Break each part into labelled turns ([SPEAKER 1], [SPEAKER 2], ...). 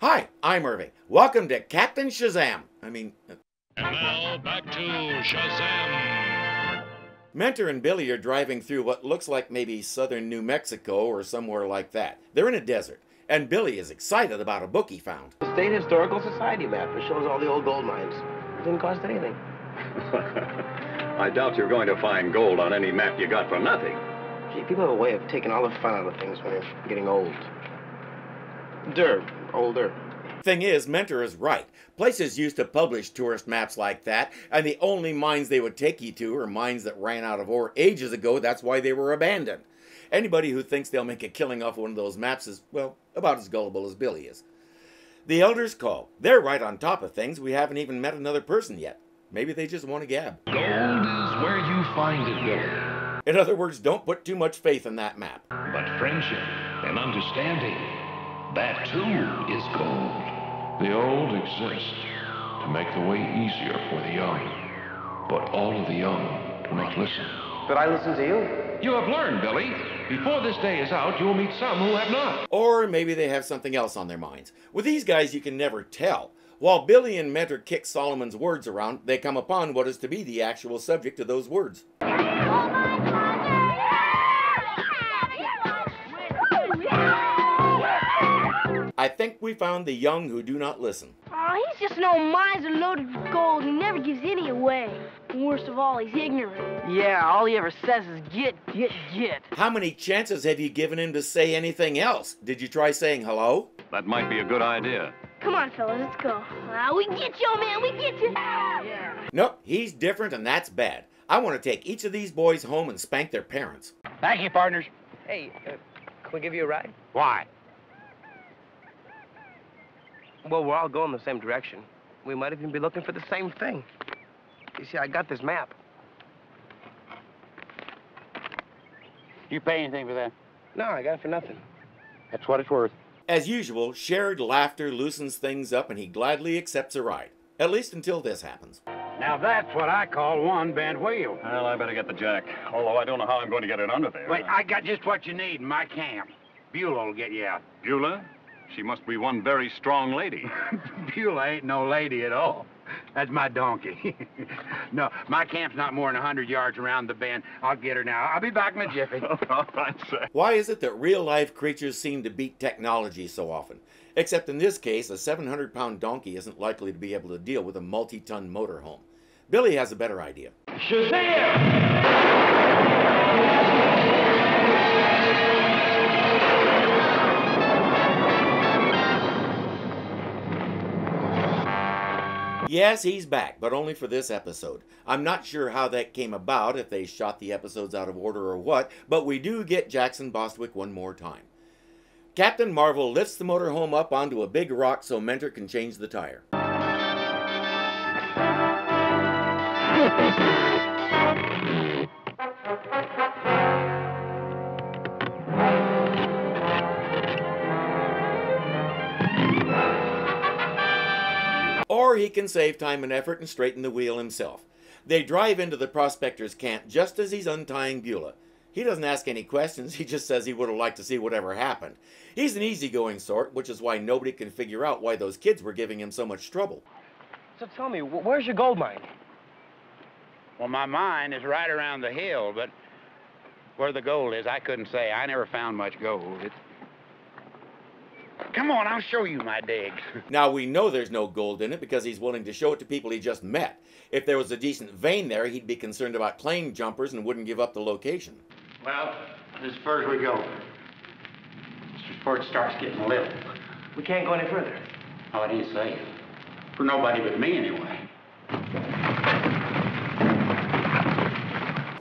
[SPEAKER 1] Hi, I'm Irving. Welcome to Captain Shazam. I mean, uh,
[SPEAKER 2] And now back to Shazam!
[SPEAKER 1] Mentor and Billy are driving through what looks like maybe southern New Mexico or somewhere like that. They're in a desert, and Billy is excited about a book he found.
[SPEAKER 3] The State Historical Society map. It shows all the old gold mines. It didn't cost anything.
[SPEAKER 4] I doubt you're going to find gold on any map you got for nothing.
[SPEAKER 3] Gee, people have a way of taking all the fun out of things when you're getting old. Der, older.
[SPEAKER 1] Thing is, Mentor is right. Places used to publish tourist maps like that, and the only mines they would take you to are mines that ran out of ore ages ago. That's why they were abandoned. Anybody who thinks they'll make a killing off one of those maps is, well, about as gullible as Billy is. The elders call. They're right on top of things. We haven't even met another person yet. Maybe they just want to gab.
[SPEAKER 2] Gold is where you find it, Billy.
[SPEAKER 1] In other words, don't put too much faith in that map.
[SPEAKER 2] But friendship and understanding, that too is gold.
[SPEAKER 5] The old exist to make the way easier for the young, but all of the young do not listen.
[SPEAKER 3] But I listen to you.
[SPEAKER 5] You have learned, Billy. Before this day is out, you will meet some who have not.
[SPEAKER 1] Or maybe they have something else on their minds. With these guys, you can never tell. While Billy and Mentor kick Solomon's words around, they come upon what is to be the actual subject of those words. I think we found the young who do not listen.
[SPEAKER 6] Aw, he's just no miser loaded with gold. He never gives any away. And worst of all, he's ignorant.
[SPEAKER 7] Yeah, all he ever says is get, get, get.
[SPEAKER 1] How many chances have you given him to say anything else? Did you try saying hello?
[SPEAKER 4] That might be a good idea.
[SPEAKER 6] Come on, fellas, let's go. Uh, we get you, man. We get you. Yeah.
[SPEAKER 1] Nope, he's different and that's bad. I want to take each of these boys home and spank their parents.
[SPEAKER 8] Thank you, partners.
[SPEAKER 3] Hey, uh, can we give you a ride?
[SPEAKER 8] Why?
[SPEAKER 3] Well, we're all going the same direction. We might even be looking for the same thing. You see, I got this map.
[SPEAKER 8] You pay anything for that?
[SPEAKER 3] No, I got it for nothing.
[SPEAKER 8] That's what it's worth.
[SPEAKER 1] As usual, shared laughter loosens things up and he gladly accepts a ride. At least until this happens.
[SPEAKER 8] Now that's what I call one bent wheel.
[SPEAKER 4] Well, I better get the jack. Although I don't know how I'm going to get it under there.
[SPEAKER 8] Wait, I got just what you need in my camp. Beulah will get you out.
[SPEAKER 4] Beulah? She must be one very strong lady.
[SPEAKER 8] Beulah ain't no lady at all. That's my donkey. no, my camp's not more than a 100 yards around the bend. I'll get her now. I'll be back in a jiffy.
[SPEAKER 4] All right, sir.
[SPEAKER 1] Why is it that real life creatures seem to beat technology so often? Except in this case, a 700 pound donkey isn't likely to be able to deal with a multi ton motorhome. Billy has a better idea.
[SPEAKER 8] Shazam!
[SPEAKER 1] Yes, he's back, but only for this episode. I'm not sure how that came about, if they shot the episodes out of order or what, but we do get Jackson Bostwick one more time. Captain Marvel lifts the motorhome up onto a big rock so Mentor can change the tire. Or he can save time and effort and straighten the wheel himself. They drive into the prospector's camp just as he's untying Beulah. He doesn't ask any questions, he just says he would have liked to see whatever happened. He's an easygoing sort, which is why nobody can figure out why those kids were giving him so much trouble.
[SPEAKER 3] So tell me, where's your gold mine?
[SPEAKER 8] Well, my mine is right around the hill, but where the gold is, I couldn't say. I never found much gold. It's... Come on, I'll show you my digs.
[SPEAKER 1] Now we know there's no gold in it because he's willing to show it to people he just met. If there was a decent vein there, he'd be concerned about claim jumpers and wouldn't give up the location.
[SPEAKER 8] Well, as far as we go. Just before it starts getting little.
[SPEAKER 3] We can't go any further.
[SPEAKER 8] Oh, it ain't safe. For nobody but me, anyway.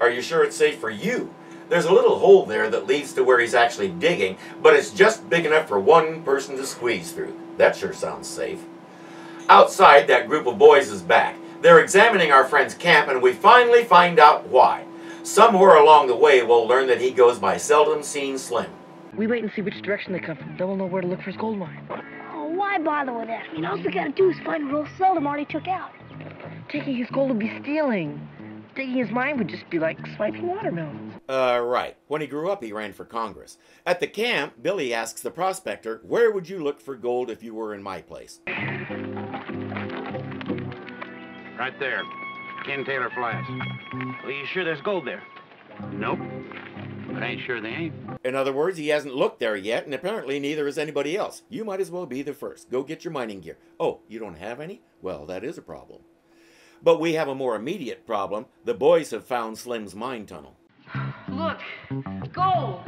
[SPEAKER 1] Are you sure it's safe for you? There's a little hole there that leads to where he's actually digging, but it's just big enough for one person to squeeze through. That sure sounds safe. Outside, that group of boys is back. They're examining our friend's camp, and we finally find out why. Somewhere along the way, we'll learn that he goes by Seldom Seen Slim.
[SPEAKER 7] We wait and see which direction they come from. Then we'll know where to look for his gold mine.
[SPEAKER 6] Oh, why bother with that? I mean, all we gotta do is find what old Seldom already took out.
[SPEAKER 7] Taking his gold would be stealing. Digging his mind would just be like swiping watermelons.
[SPEAKER 1] Uh, right. When he grew up, he ran for Congress. At the camp, Billy asks the prospector, Where would you look for gold if you were in my place?
[SPEAKER 8] Right there. Ken Taylor Flats.
[SPEAKER 3] Are you sure there's gold there?
[SPEAKER 8] Nope. But I ain't sure they ain't.
[SPEAKER 1] In other words, he hasn't looked there yet, and apparently neither has anybody else. You might as well be the first. Go get your mining gear. Oh, you don't have any? Well, that is a problem. But we have a more immediate problem. The boys have found Slim's mine tunnel.
[SPEAKER 6] Look, gold.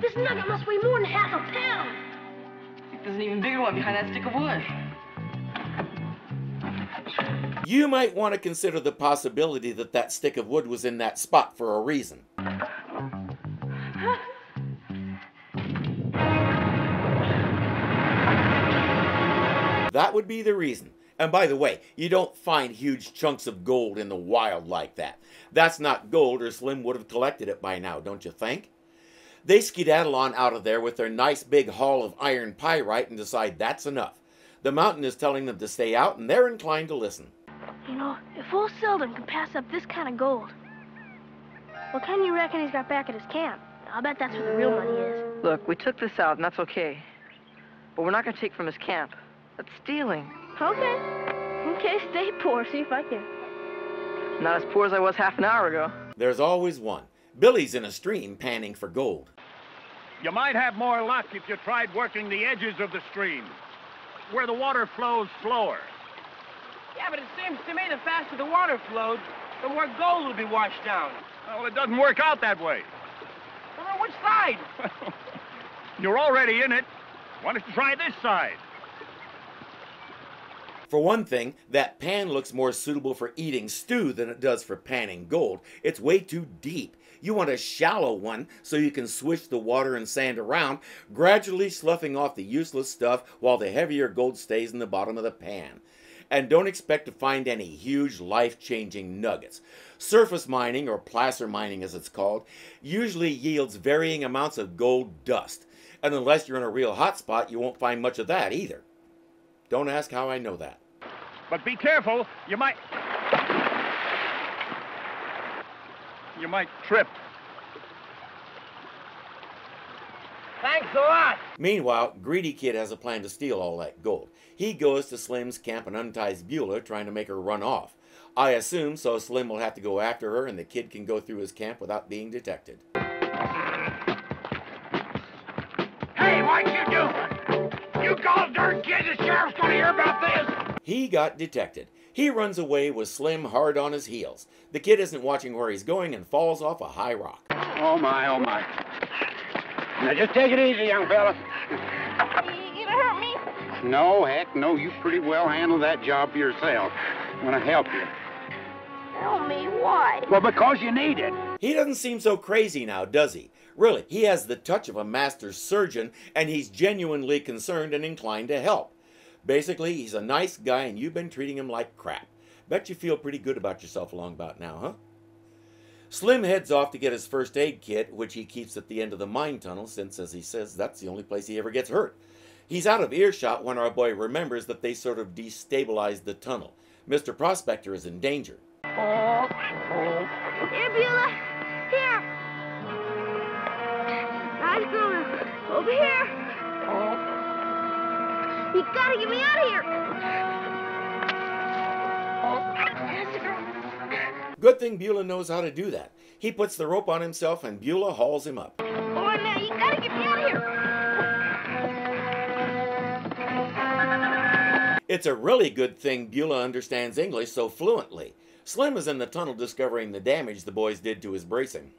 [SPEAKER 6] This nugget must weigh more than half a pound.
[SPEAKER 7] There's an even bigger one behind that stick of wood.
[SPEAKER 1] You might want to consider the possibility that that stick of wood was in that spot for a reason. That would be the reason. And by the way, you don't find huge chunks of gold in the wild like that. That's not gold, or Slim would have collected it by now, don't you think? They skedaddle on out of there with their nice big haul of iron pyrite and decide that's enough. The mountain is telling them to stay out, and they're inclined to listen.
[SPEAKER 6] You know, if old Seldom can pass up this kind of gold, what kind do you reckon he's got back at his camp? I'll bet that's where the real money is.
[SPEAKER 7] Look, we took this out, and that's okay. But we're not going to take from his camp. That's stealing.
[SPEAKER 6] Okay. Okay, stay poor. See if I can.
[SPEAKER 7] Not as poor as I was half an hour ago.
[SPEAKER 1] There's always one. Billy's in a stream panning for gold.
[SPEAKER 9] You might have more luck if you tried working the edges of the stream, where the water flows slower.
[SPEAKER 3] Yeah, but it seems to me the faster the water flowed, the more gold will be washed down.
[SPEAKER 9] Well, it doesn't work out that way.
[SPEAKER 3] Well, on which side?
[SPEAKER 9] You're already in it. Why don't you try this side?
[SPEAKER 1] For one thing, that pan looks more suitable for eating stew than it does for panning gold. It's way too deep. You want a shallow one so you can swish the water and sand around, gradually sloughing off the useless stuff while the heavier gold stays in the bottom of the pan. And don't expect to find any huge life changing nuggets. Surface mining, or placer mining as it's called, usually yields varying amounts of gold dust. And unless you're in a real hot spot, you won't find much of that either. Don't ask how I know that.
[SPEAKER 9] But be careful. You might. You might trip.
[SPEAKER 3] Thanks a lot.
[SPEAKER 1] Meanwhile, Greedy Kid has a plan to steal all that gold. He goes to Slim's camp and unties Beulah, trying to make her run off. I assume so Slim will have to go after her and the kid can go through his camp without being detected.
[SPEAKER 9] Hey, what'd you do? You call hear about this.
[SPEAKER 1] He got detected. He runs away with Slim hard on his heels. The kid isn't watching where he's going and falls off a high rock.
[SPEAKER 8] Oh, my, oh, my. Now, just take it easy, young fella.
[SPEAKER 6] You gonna hurt me?
[SPEAKER 8] No, heck, no. You pretty well handle that job for yourself. I'm gonna help you.
[SPEAKER 6] Tell me why.
[SPEAKER 8] Well, because you need it.
[SPEAKER 1] He doesn't seem so crazy now, does he? Really, he has the touch of a master surgeon and he's genuinely concerned and inclined to help. Basically, he's a nice guy and you've been treating him like crap. Bet you feel pretty good about yourself along about now, huh? Slim heads off to get his first aid kit, which he keeps at the end of the mine tunnel, since, as he says, that's the only place he ever gets hurt. He's out of earshot when our boy remembers that they sort of destabilized the tunnel. Mr. Prospector is in danger.
[SPEAKER 6] Here, Beulah. Here. Nice. Over here. You gotta get me out of here. That's the girl.
[SPEAKER 1] Good thing Beulah knows how to do that. He puts the rope on himself and Beulah hauls him up.
[SPEAKER 6] Come on now, you gotta get me out of here.
[SPEAKER 1] It's a really good thing Beulah understands English so fluently. Slim is in the tunnel discovering the damage the boys did to his bracing.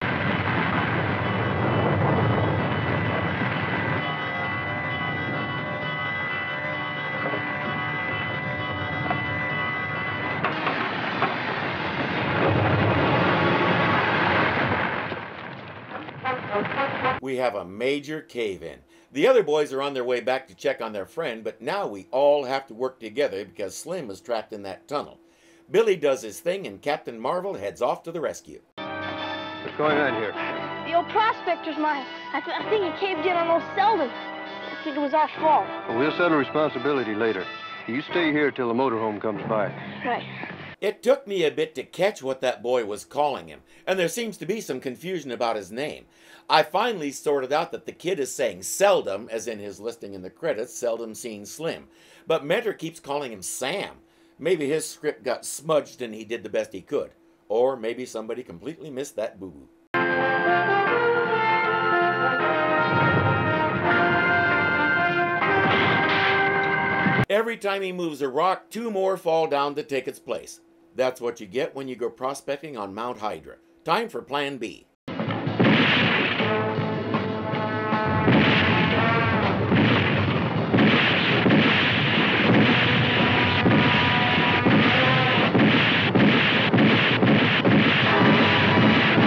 [SPEAKER 1] We have a major cave in. The other boys are on their way back to check on their friend, but now we all have to work together because Slim is trapped in that tunnel. Billy does his thing and Captain Marvel heads off to the rescue.
[SPEAKER 3] What's going on here?
[SPEAKER 6] The old prospector's mine. I, th- I think he caved in on old Seldom. I think it was our fault.
[SPEAKER 10] Well, we'll settle responsibility later. You stay here till the motorhome comes by.
[SPEAKER 6] Right.
[SPEAKER 1] It took me a bit to catch what that boy was calling him, and there seems to be some confusion about his name. I finally sorted out that the kid is saying seldom, as in his listing in the credits, seldom seen Slim. But Mentor keeps calling him Sam. Maybe his script got smudged and he did the best he could. Or maybe somebody completely missed that boo boo. Every time he moves a rock, two more fall down to take its place. That's what you get when you go prospecting on Mount Hydra. Time for Plan B.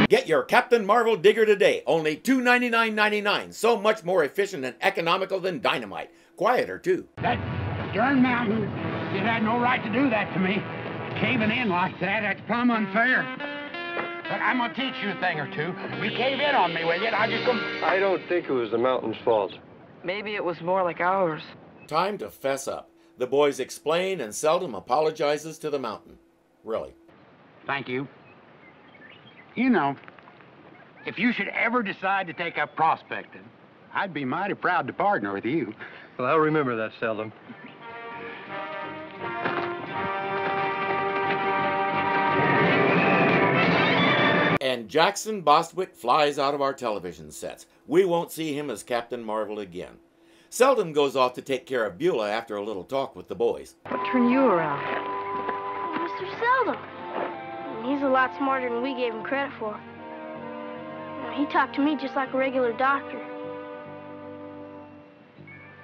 [SPEAKER 1] Get your Captain Marvel digger today, only $299.99. So much more efficient and economical than dynamite. Quieter, too.
[SPEAKER 8] That darn mountain, it had no right to do that to me. Caving in like that, that's plumb unfair. But I'm gonna teach you a thing or two. You cave in on me, will you? I just come.
[SPEAKER 10] I don't think it was the mountain's fault.
[SPEAKER 7] Maybe it was more like ours.
[SPEAKER 1] Time to fess up. The boys explain and seldom apologizes to the mountain. Really.
[SPEAKER 8] Thank you. You know, if you should ever decide to take up prospecting, I'd be mighty proud to partner with you.
[SPEAKER 10] Well, I'll remember that, Seldom.
[SPEAKER 1] And Jackson Bostwick flies out of our television sets. We won't see him as Captain Marvel again. Seldom goes off to take care of Beulah after a little talk with the boys.
[SPEAKER 7] What turned you around?
[SPEAKER 6] Mr. Seldom. He's a lot smarter than we gave him credit for. He talked to me just like a regular doctor.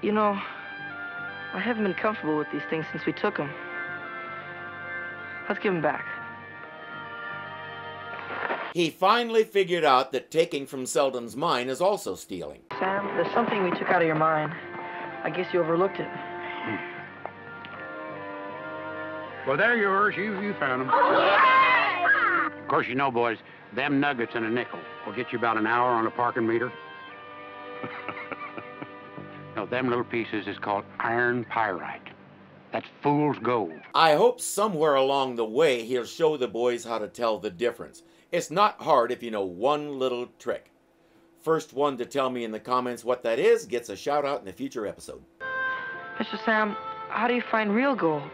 [SPEAKER 7] You know, I haven't been comfortable with these things since we took them. Let's give them back.
[SPEAKER 1] He finally figured out that taking from Seldom's mine is also stealing.
[SPEAKER 7] Sam, there's something we took out of your mine. I guess you overlooked it. Hmm.
[SPEAKER 8] Well, they're yours. You you found them. Oh, of course, you know, boys, them nuggets and a nickel will get you about an hour on a parking meter. no, them little pieces is called iron pyrite. That's fool's gold.
[SPEAKER 1] I hope somewhere along the way he'll show the boys how to tell the difference. It's not hard if you know one little trick. First one to tell me in the comments what that is gets a shout out in a future episode.
[SPEAKER 7] Mr. Sam, how do you find real gold?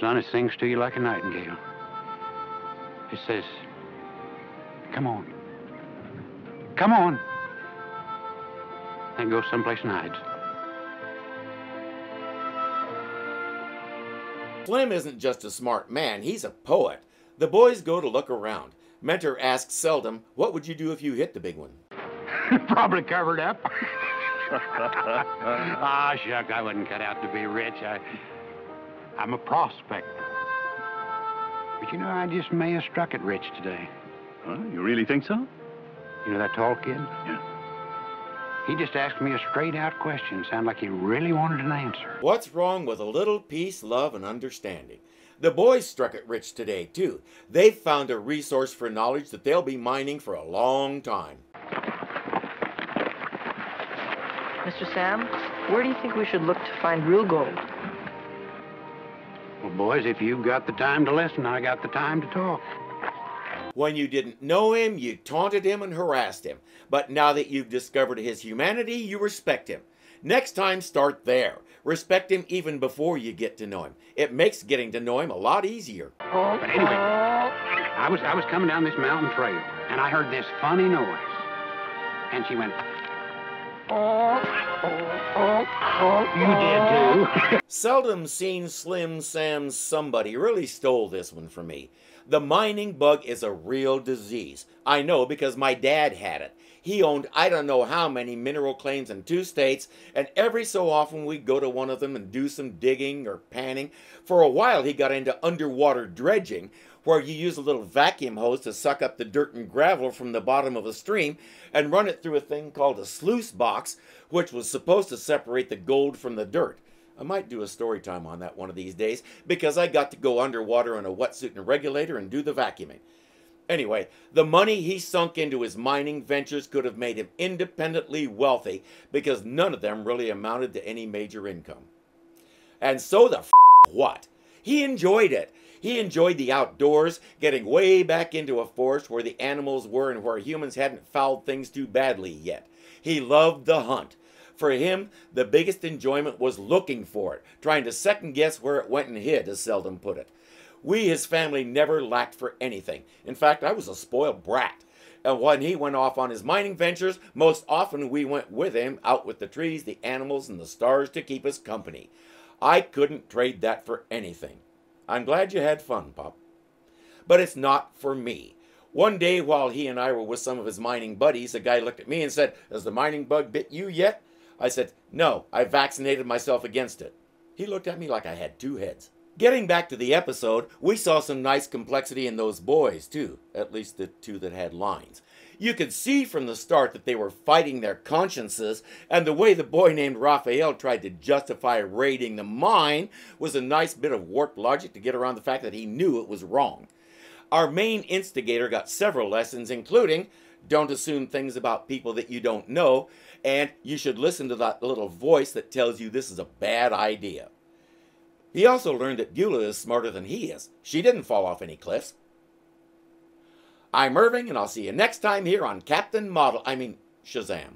[SPEAKER 8] Son, it sings to you like a nightingale. It says, come on. Come on. And goes someplace and hides.
[SPEAKER 1] Slim isn't just a smart man, he's a poet. The boys go to look around. Mentor asks Seldom, What would you do if you hit the big one?
[SPEAKER 8] Probably covered up. Ah, shuck, I wasn't cut out to be rich. I, I'm a prospector. But you know, I just may have struck it rich today.
[SPEAKER 4] Huh? You really think so?
[SPEAKER 8] You know that tall kid?
[SPEAKER 4] Yeah.
[SPEAKER 8] He just asked me a straight out question. Sounded like he really wanted an answer.
[SPEAKER 1] What's wrong with a little peace, love, and understanding? The boys struck it rich today, too. They've found a resource for knowledge that they'll be mining for a long time.
[SPEAKER 7] Mr. Sam, where do you think we should look to find real gold?
[SPEAKER 8] Well, boys, if you've got the time to listen, I got the time to talk.
[SPEAKER 1] When you didn't know him, you taunted him and harassed him. But now that you've discovered his humanity, you respect him. Next time, start there. Respect him even before you get to know him. It makes getting to know him a lot easier.
[SPEAKER 8] But anyway, I was I was coming down this mountain trail, and I heard this funny noise. And she went, Oh oh, oh, oh, you did too.
[SPEAKER 1] Seldom seen Slim Sam's somebody really stole this one from me. The mining bug is a real disease. I know because my dad had it. He owned I don't know how many mineral claims in two states, and every so often we'd go to one of them and do some digging or panning. For a while, he got into underwater dredging, where you use a little vacuum hose to suck up the dirt and gravel from the bottom of a stream and run it through a thing called a sluice box, which was supposed to separate the gold from the dirt. I might do a story time on that one of these days because I got to go underwater in a wetsuit and regulator and do the vacuuming. Anyway, the money he sunk into his mining ventures could have made him independently wealthy because none of them really amounted to any major income. And so the what? He enjoyed it. He enjoyed the outdoors, getting way back into a forest where the animals were and where humans hadn't fouled things too badly yet. He loved the hunt. For him, the biggest enjoyment was looking for it, trying to second guess where it went and hid, as Seldom put it. We, his family, never lacked for anything. In fact, I was a spoiled brat. And when he went off on his mining ventures, most often we went with him out with the trees, the animals, and the stars to keep us company. I couldn't trade that for anything. I'm glad you had fun, Pop. But it's not for me. One day while he and I were with some of his mining buddies, a guy looked at me and said, Has the mining bug bit you yet? I said, No, I vaccinated myself against it. He looked at me like I had two heads. Getting back to the episode, we saw some nice complexity in those boys, too, at least the two that had lines. You could see from the start that they were fighting their consciences, and the way the boy named Raphael tried to justify raiding the mine was a nice bit of warped logic to get around the fact that he knew it was wrong. Our main instigator got several lessons, including don't assume things about people that you don't know, and you should listen to that little voice that tells you this is a bad idea. He also learned that Beulah is smarter than he is. She didn't fall off any cliffs. I'm Irving, and I'll see you next time here on Captain Model, I mean, Shazam.